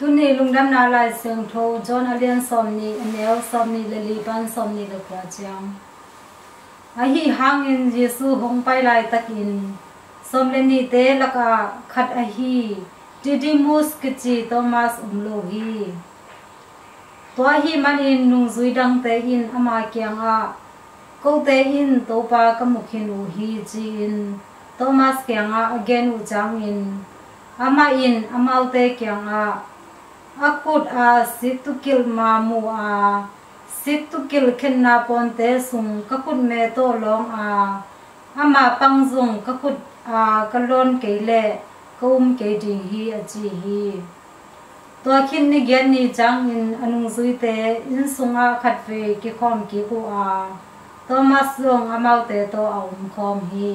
tu ni lungdam na lai seng tho, john alian som ni anel som ni le li pan som ni le kwa chang a hi hang in jesu hong pai lai takin som le ni te laka khat a hi. Didimus kichi thomas umlo hi. To hi man in nung zui dang te in ama kyang a. Ko te in to pa ka mukhin u hi chi in. Thomas kyang a again u chang in. Ama in amau te kyang a akut, a situkil ma mu a situkil kil na pon sung. Kakut me to long, a, ama pangzung kakut, a, kalon ke le kum ke di hi a chi hi. To khin ni gen ni chang in anung zui te, in sunga khat ve ki khom ki ku, a thomas song amau te to aum khom hi.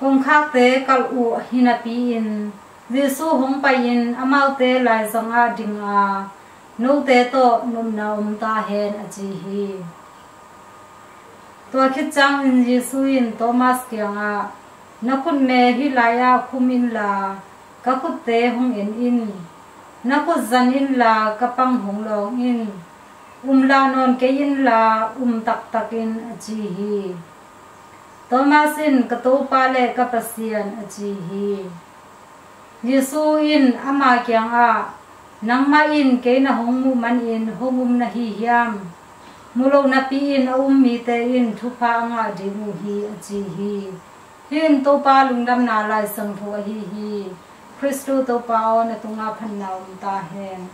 Kong khak te kal u hinapi in Giêsu hong bay in amau te lai zanga ding a nô te to nôm na um ta hen a chi hi. To khit chang in Giêsu in Thomas kyang a nô kun me hi la ya khumin la. Ka khut te hong en in. Nô ko zan in la ka pang hong long in. Um la non ke in la um tak tak in a chi hi. Thomas in ka to pa le ka pasian a chi hi. Giêsu in ama kyang a nang ma in ke na hong mu man in hong um na hi hiam mulo na pi in a um mi te in thu pa nga di mu hi a chi hi hin to pa lung dam na lai sang tho hi hi Christu to pa on na tunga phan na um ta hen